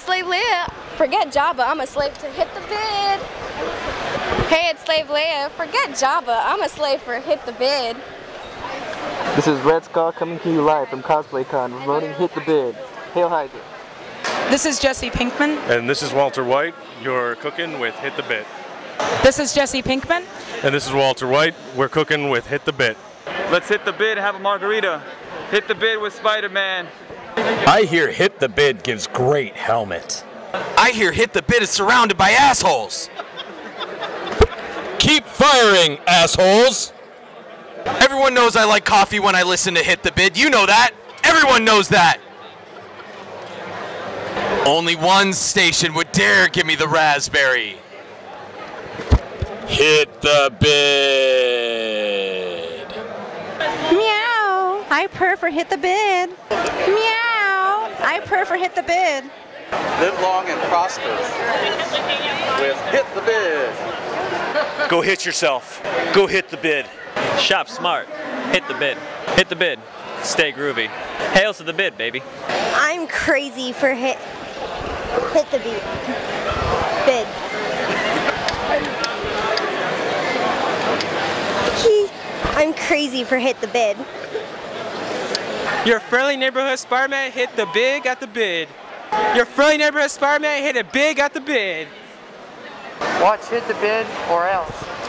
it's Slave Leia. Forget Jabba, I'm a slave to hit the bid. Hey, it's Slave Leia. Forget Jabba, I'm a slave for hit the bid. This is Red Skull coming to you live from Cosplay Con, promoting Hit the Bid. Hail Hydra. This is Jesse Pinkman. And this is Walter White. You're cooking with Hit the Bid. This is Jesse Pinkman. And this is Walter White. We're cooking with Hit the Bid. Let's hit the bid and have a margarita. Hit the bid with Spider-Man. I hear Hit the Bid gives great helmet. I hear Hit the Bid is surrounded by assholes. Keep firing, assholes! Everyone knows I like coffee when I listen to Hit the Bid. You know that. Everyone knows that. Only one station would dare give me the raspberry. Hit the bid. Meow. I purr for hit the bid. Meow. I purr for hit the bid. Live long and prosper with Hit the Bid. Go hit yourself. Go hit the bid. Shop smart. Hit the bid. Hit the bid. Stay groovy. Hails to the bid, baby. I'm crazy for hit hit the beat. Bid. He, I'm crazy for hit the bid. Your friendly neighborhood Spider-Man hit the big at the bid. Your friendly neighborhood Spider-Man hit it big at the bid. Watch Hit the Bid or else.